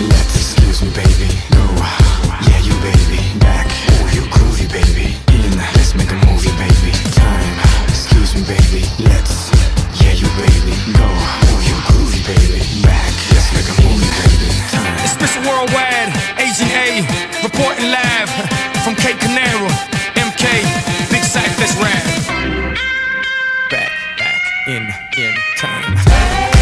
Let's excuse me, baby. Go, yeah, you baby. Back, oh, you groovy, baby. In, let's make a movie, baby. Time, excuse me, baby. Let's, yeah, you baby. Go, oh, you groovy, baby. Back, let's make a movie, baby. Time. It's Mr. Worldwide, Agent A, reporting live from Cape Canaveral. MK, Big rap. Back, back, in, in time.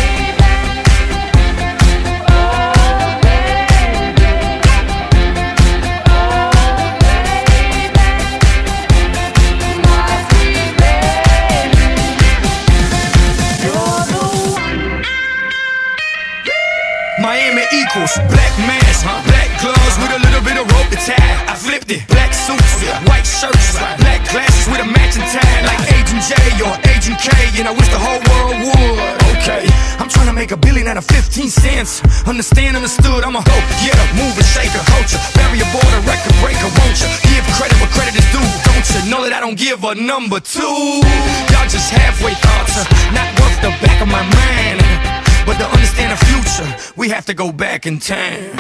Equals black mask, black gloves with a little bit of rope to tie. I flipped it, black suits, white shirts, black glasses with a matching tie, like Agent J or Agent K, and I wish the whole world would. Okay, I'm trying to make a billion out of 15 cents. Understand, understood, I'm a hoe, yeah, mover, shaker, culture, barrier border, record breaker, won't you? Give credit where credit is due, don't you? Know that I don't give a number two. Y'all just halfway thoughts, we have to go back in time.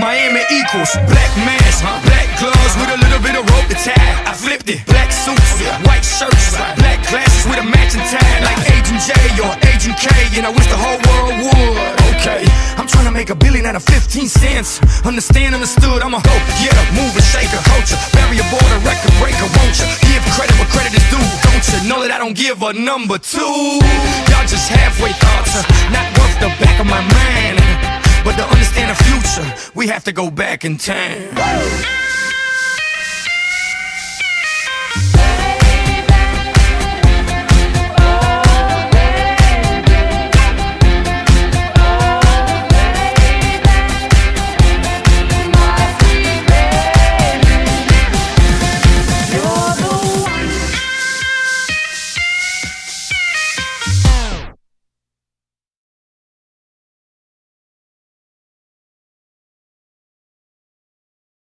Miami equals black mask, black suits, white shirts, black glasses with a matching tie, like Agent J or Agent K, and I wish the whole world would. Okay, I'm trying to make a billion out of 15 cents. Understand, understood, I'm a hoe, yeah, a mover, shaker, culture, barrier border, record breaker, won't you? Give credit where credit is due, don't you? Know that I don't give a number two. Y'all just halfway thoughts, not worth the back of my mind. But to understand the future, we have to go back in time.